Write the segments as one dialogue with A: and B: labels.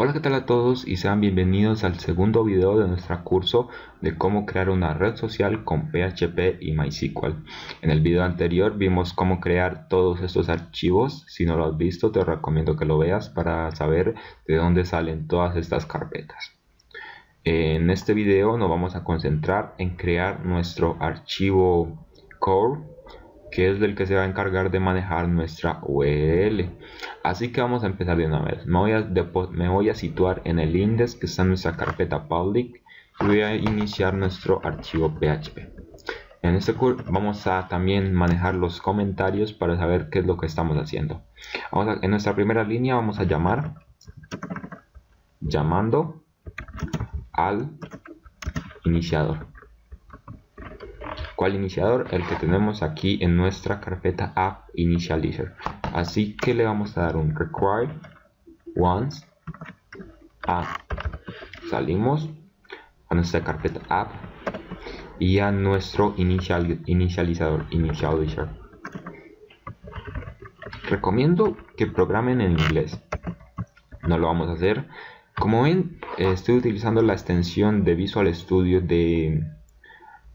A: Hola qué tal a todos y sean bienvenidos al segundo video de nuestro curso de cómo crear una red social con PHP y MySQL. En el video anterior vimos cómo crear todos estos archivos, si no lo has visto te recomiendo que lo veas para saber de dónde salen todas estas carpetas. En este video nos vamos a concentrar en crear nuestro archivo core que es del que se va a encargar de manejar nuestra URL. Así que vamos a empezar de una vez. Me voy a, situar en el index que está en nuestra carpeta public y voy a iniciar nuestro archivo PHP. En este curso vamos a también manejar los comentarios para saber qué es lo que estamos haciendo. En nuestra primera línea vamos a llamar llamando al iniciador. ¿Cuál iniciador? El que tenemos aquí en nuestra carpeta app initializer. Así que le vamos a dar un require once a salimos a nuestra carpeta app y a nuestro inicial, inicializador initializer. Recomiendo que programen en inglés. No lo vamos a hacer. Como ven, estoy utilizando la extensión de Visual Studio de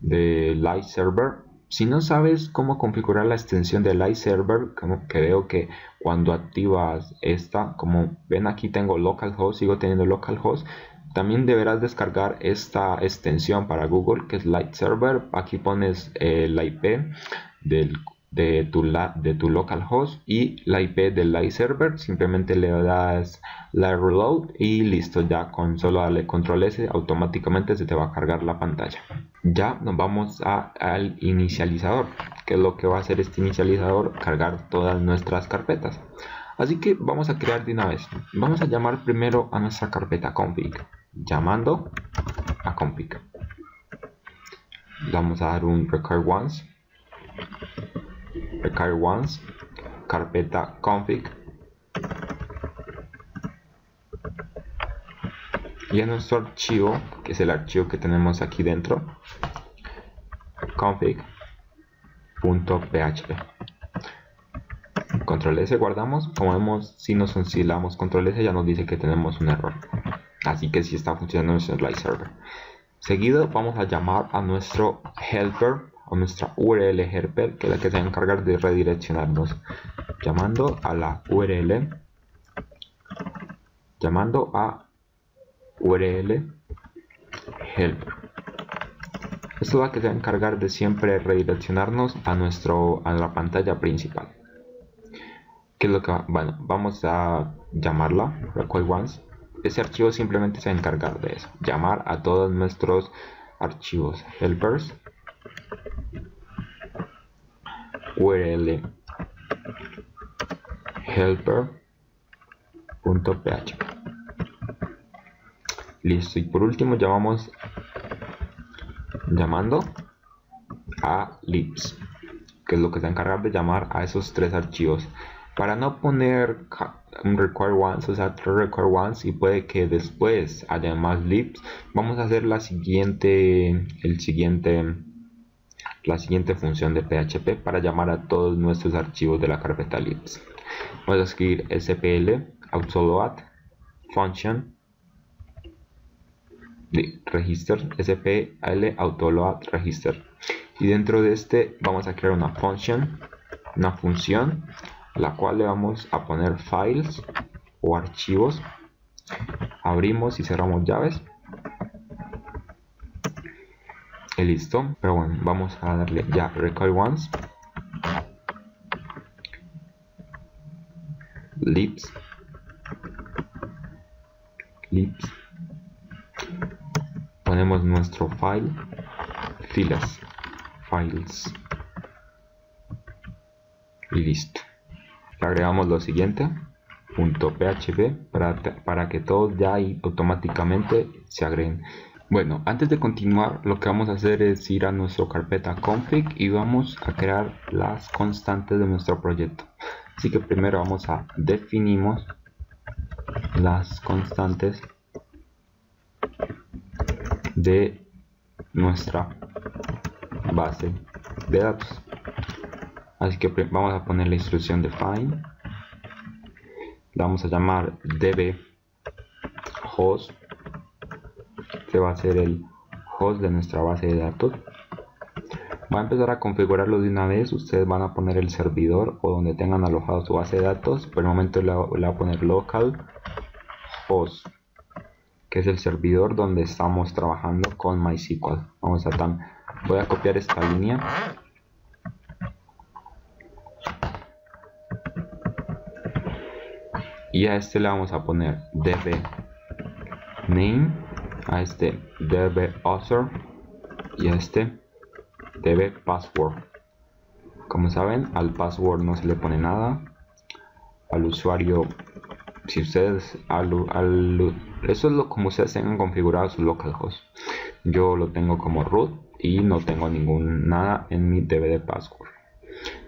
A: de Live Server. Si no sabes cómo configurar la extensión de Live Server, como creo que cuando activas esta, como ven aquí tengo localhost, sigo teniendo localhost, también deberás descargar esta extensión para Google que es Light Server. Aquí pones eh, la IP de tu, de tu localhost y la IP del live server. Simplemente le das la reload y listo. Ya con solo darle control S automáticamente se te va a cargar la pantalla. Ya nos vamos a, al inicializador. Que es lo que va a hacer este inicializador? Cargar todas nuestras carpetas. Así que vamos a crear de una vez. Vamos a llamar primero a nuestra carpeta config. Llamando a config. vamos a dar un record once require once, carpeta config. Y en nuestro archivo, que es el archivo que tenemos aquí dentro, config.php. Control S guardamos, como vemos, si nos oscilamos control S ya nos dice que tenemos un error. Así que si está funcionando nuestro live server. Seguido vamos a llamar a nuestro helper nuestra URL helper que es la que se va a encargar de redireccionarnos llamando a la URL llamando a URL helper esto va a que encargar de siempre redireccionarnos a nuestro a la pantalla principal. Que es lo que bueno vamos a llamarla request once. Ese archivo simplemente se va a encargar de eso llamar a todos nuestros archivos. Helpers. Url helper.php listo y por último llamamos llamando a libs que es lo que se encarga de llamar a esos tres archivos para no poner require once o sea tres require once y puede que después haya más libs vamos a hacer la siguiente el siguiente la siguiente función de PHP para llamar a todos nuestros archivos de la carpeta libs. Vamos a escribir spl autoload function register spl autoload register. Y dentro de este vamos a crear una function una función la cual le vamos a poner files o archivos. Abrimos y cerramos llaves. Y listo. Pero bueno vamos a darle ya record once. Lips. Lips ponemos nuestro file files files. Y listo. Agregamos lo siguiente punto php para, para que todos ya automáticamente se agreguen. Bueno, antes de continuar, lo que vamos a hacer es ir a nuestra carpeta config y vamos a crear las constantes de nuestro proyecto. Así que primero vamos a definimos las constantes de nuestra base de datos. Así que vamos a poner la instrucción define. La vamos a llamar db host este va a ser el host de nuestra base de datos va a empezar a configurarlo de una vez ustedes van a poner el servidor o donde tengan alojado su base de datos por el momento le, voy a poner local host que es el servidor donde estamos trabajando con MySQL. Vamos a voy a copiar esta línea. Y a este le vamos a poner db name a este db author y a este db password. Como saben al password no se le pone nada. Al usuario si ustedes al, eso es lo como ustedes tengan configurado su localhost yo lo tengo como root y no tengo ningún nada en mi db password.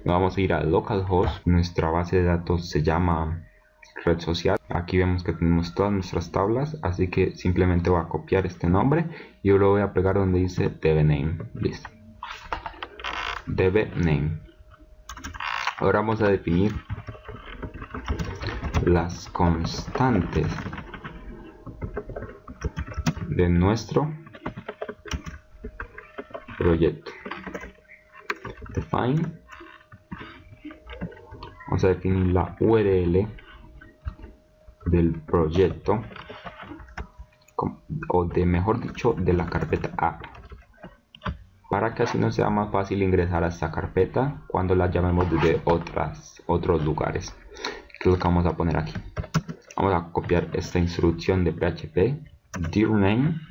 A: Vamos a ir a localhost nuestra base de datos se llama red social. Aquí vemos que tenemos todas nuestras tablas así que simplemente voy a copiar este nombre y yo lo voy a pegar donde dice dbname listo. Dbname ahora vamos a definir las constantes de nuestro proyecto. Define. Vamos a definir la url del proyecto o de mejor dicho de la carpeta app para que así nos sea más fácil ingresar a esta carpeta cuando la llamemos desde otras otros lugares. Que es lo que vamos a poner aquí vamos a copiar esta instrucción de php dir name.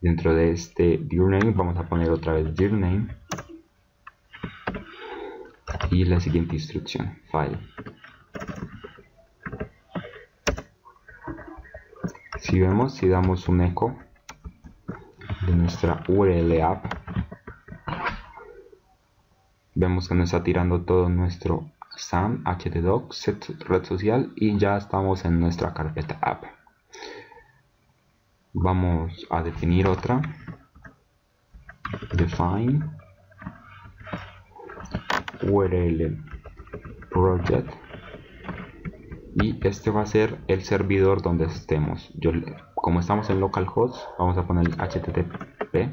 A: Dentro de este dir name vamos a poner otra vez dir name. Y la siguiente instrucción file. Si vemos si damos un eco de nuestra url app vemos que nos está tirando todo nuestro sam htdoc set red social y ya estamos en nuestra carpeta app vamos a definir otra. Define. Url project. Y este va a ser el servidor donde estemos. Yo como estamos en localhost vamos a poner http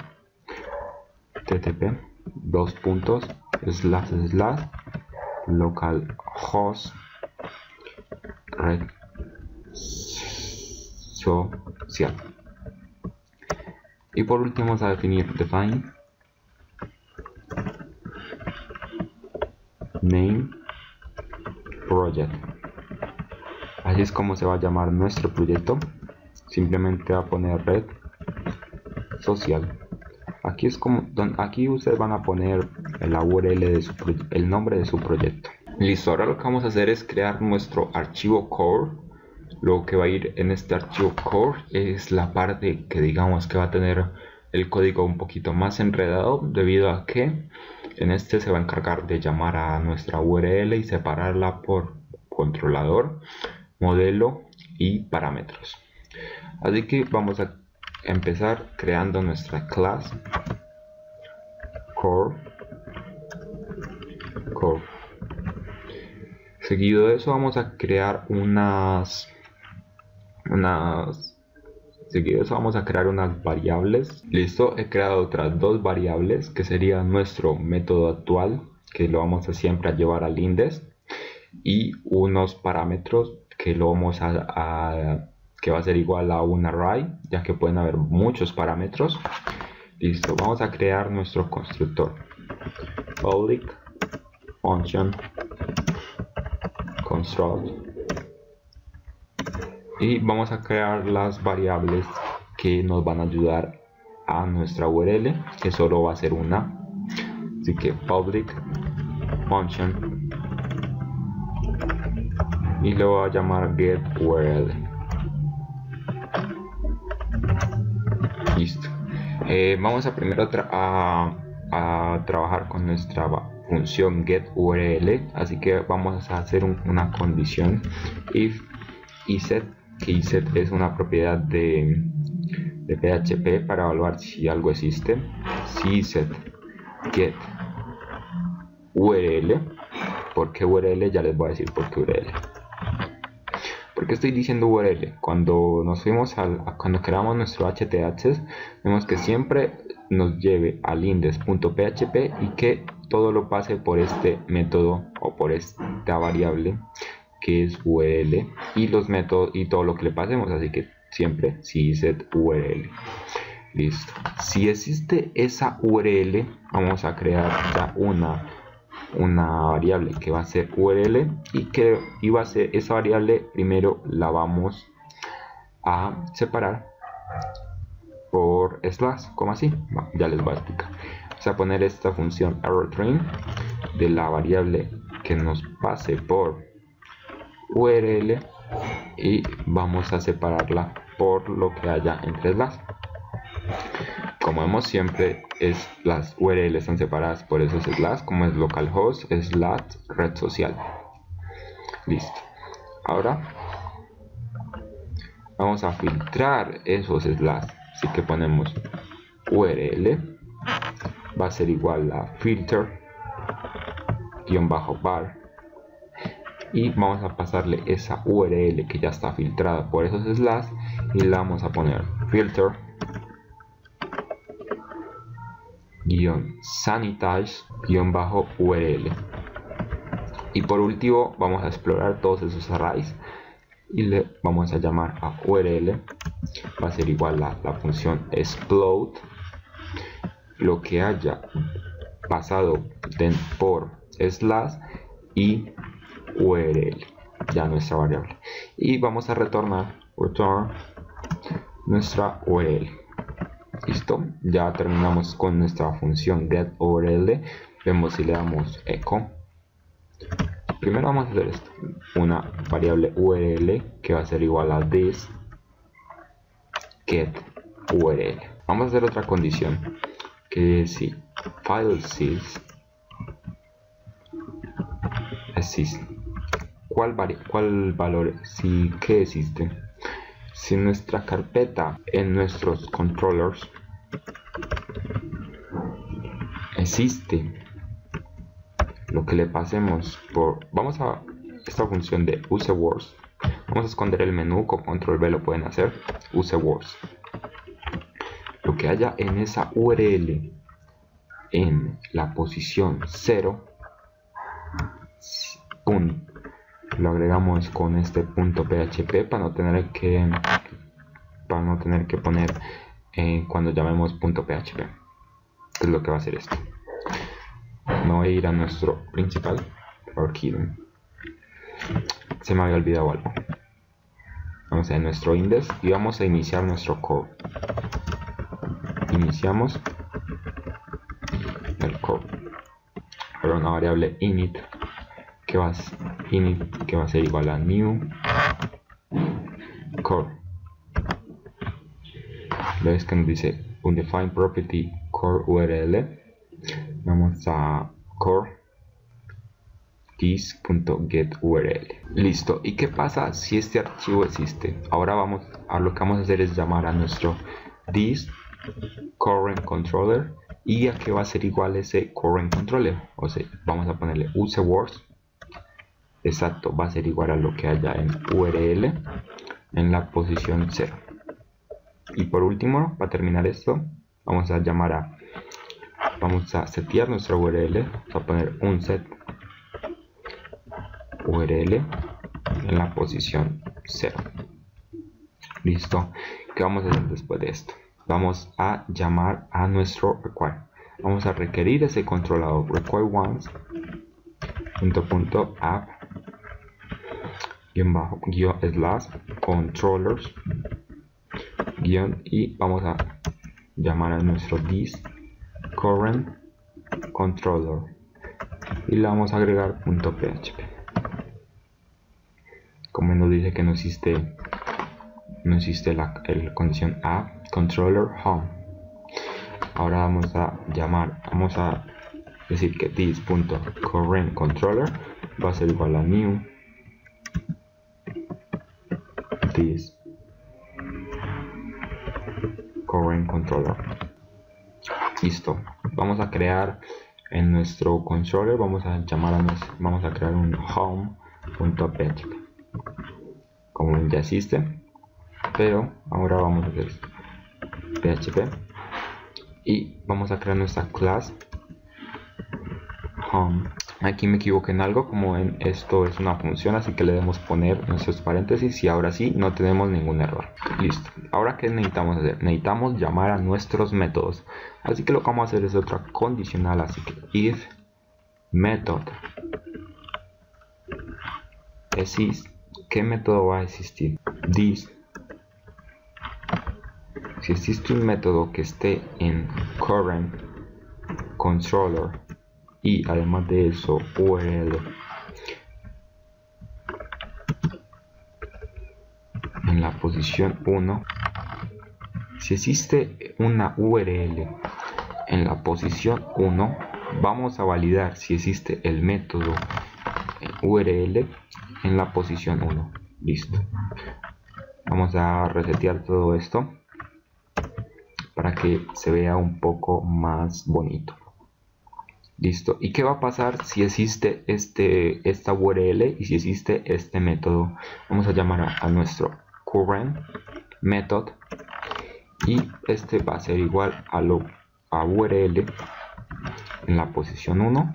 A: ttp dos puntos slash slash localhost red social y por último vamos a definir define name project. Así es como se va a llamar nuestro proyecto. Simplemente va a poner red social. Aquí es como aquí ustedes van a poner la url de su el nombre de su proyecto. Listo ahora lo que vamos a hacer es crear nuestro archivo core lo que va a ir en este archivo core es la parte que digamos que va a tener el código un poquito más enredado debido a que en este se va a encargar de llamar a nuestra url y separarla por controlador modelo y parámetros. Así que vamos a empezar creando nuestra clase core core. Seguido de eso vamos a crear unas unas seguido eso vamos a crear unas variables. Listo he creado otras dos variables que sería nuestro método actual que lo vamos a siempre a llevar al index y unos parámetros que lo vamos a, que va a ser igual a un array ya que pueden haber muchos parámetros. Listo vamos a crear nuestro constructor. Public function construct y vamos a crear las variables que nos van a ayudar a nuestra url que solo va a ser una. Así que public function. Y lo voy a llamar get URL listo. Eh, vamos a primero a, trabajar con nuestra función get URL así que vamos a hacer una condición if iset que iset es una propiedad de, de PHP para evaluar si algo existe. Si set get URL porque URL ya les voy a decir por qué URL ¿Por qué estoy diciendo URL? Cuando nos fuimos al, cuando creamos nuestro htaccess, vemos que siempre nos lleve al index.php y que todo lo pase por este método o por esta variable que es URL y los métodos y todo lo que le pasemos. Así que siempre si set URL. Listo. Si existe esa URL, vamos a crear ya una una variable que va a ser url y que iba a ser esa variable primero la vamos a separar por slash como así ya les voy a explicar vamos a poner esta función error train de la variable que nos pase por url y vamos a separarla por lo que haya entre slash como vemos siempre es las URL están separadas por esos slash como es localhost slash red social. Listo. Ahora vamos a filtrar esos slash así que ponemos url va a ser igual a filter guion bajo bar y vamos a pasarle esa url que ya está filtrada por esos slash y la vamos a poner filter sanitize-url. Y por último vamos a explorar todos esos arrays y le vamos a llamar a url va a ser igual a la función explode lo que haya pasado por slash y url ya nuestra variable. Y vamos a retornar return nuestra url listo ya terminamos con nuestra función getURL vemos si le damos echo. Primero vamos a hacer esto una variable url que va a ser igual a this get url vamos a hacer otra condición que si file sys existe ¿Cuál, valor si que existe si nuestra carpeta en nuestros controllers existe lo que le pasemos por vamos a esta función de use words vamos a esconder el menú con control B lo pueden hacer use words. Lo que haya en esa URL en la posición 0 lo agregamos con este punto php para no tener que para no tener que poner eh, cuando llamemos punto php es lo que va a hacer esto. No voy a ir a nuestro principal porque se me había olvidado algo. Vamos a nuestro index y vamos a iniciar nuestro core. Iniciamos el core. Para una variable init que va, init, que va a ser igual a new core ves que nos dice undefined property core url. Vamos a core this.getURL listo. Y qué pasa si este archivo existe ahora vamos a lo que vamos a hacer es llamar a nuestro this current controller y a que va a ser igual ese current controller. O sea vamos a ponerle use words exacto va a ser igual a lo que haya en url en la posición 0 y por último para terminar esto vamos a llamar a vamos a setear nuestra url vamos a poner un set url en la posición 0 listo. ¿qué vamos a hacer después de esto? vamos a llamar a nuestro require. Vamos a requerir ese controlador require once punto punto app guion bajo guion slash controllers guion y vamos a llamar a nuestro this current controller. Y le vamos a agregar punto php como nos dice que no existe no existe la condición a controller home. Ahora vamos a llamar vamos a decir que controller va a ser igual a new current controller listo. Vamos a crear en nuestro controller vamos a llamar a vamos a crear un home.php como ya existe. Pero ahora vamos a hacer php y vamos a crear nuestra clase home aquí me equivoqué en algo como en esto es una función así que le debemos poner nuestros paréntesis y ahora sí no tenemos ningún error. Listo. Ahora qué necesitamos hacer necesitamos llamar a nuestros métodos. Así que lo que vamos a hacer es otra condicional así que if method exist qué método va a existir this. Si existe un método que esté en current controller y además de eso URL en la posición 1 si existe una URL en la posición 1 vamos a validar si existe el método URL en la posición 1 listo. Vamos a resetear todo esto para que se vea un poco más bonito listo. Y qué va a pasar si existe este esta url y si existe este método vamos a llamar a, nuestro current method y este va a ser igual a lo a url en la posición 1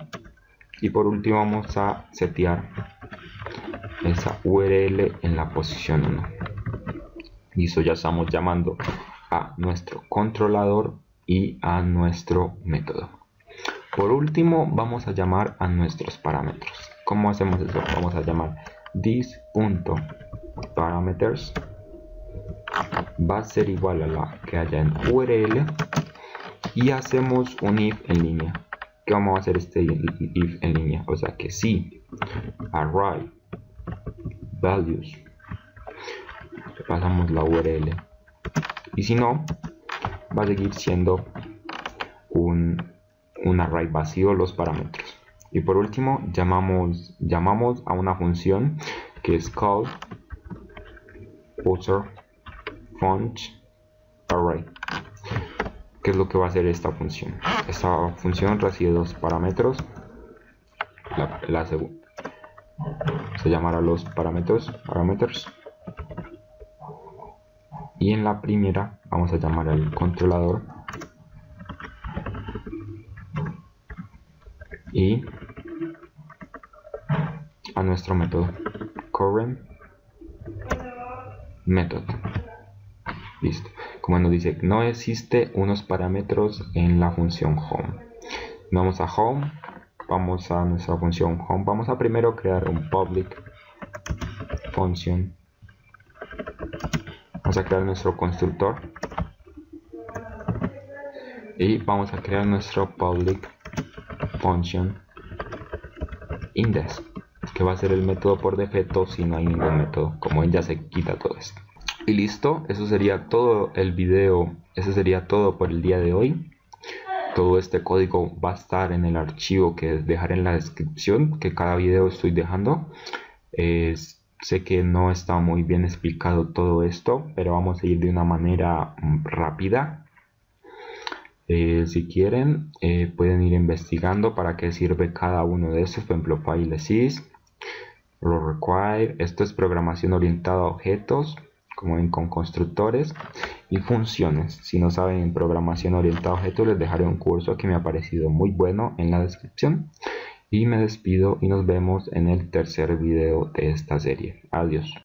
A: y por último vamos a setear esa url en la posición 1 listo ya estamos llamando a nuestro controlador y a nuestro método. Por último, vamos a llamar a nuestros parámetros. ¿Cómo hacemos eso? Vamos a llamar this.parameters va a ser igual a la que haya en URL y hacemos un if en línea. ¿Qué vamos a hacer este if en línea? O sea que si array values pasamos la URL y si no va a seguir siendo un, array vacío los parámetros y por último llamamos llamamos a una función que es call user font array ¿Qué es lo que va a hacer esta función? Esta función recibe dos parámetros. La, se llamará los parámetros, parámetros y en la primera vamos a llamar al controlador y a nuestro método current method. Listo. Como nos dice no existe unos parámetros en la función home. Vamos a home vamos a nuestra función home. Vamos a primero crear un public function. Vamos a crear nuestro constructor. Y vamos a crear nuestro public function index que va a ser el método por defecto si no hay ningún método como él ya se quita todo esto. Y listo eso sería todo el video eso sería todo por el día de hoy. Todo este código va a estar en el archivo que dejaré en la descripción que cada video estoy dejando. Sé que no está muy bien explicado todo esto, pero vamos a ir de una manera mm, rápida. Eh, si quieren, eh, pueden ir investigando para qué sirve cada uno de estos. Por ejemplo, sys, lo require. Esto es programación orientada a objetos, como ven con constructores y funciones. Si no saben programación orientada a objetos, les dejaré un curso que me ha parecido muy bueno en la descripción. Y me despido y nos vemos en el tercer video de esta serie. Adiós.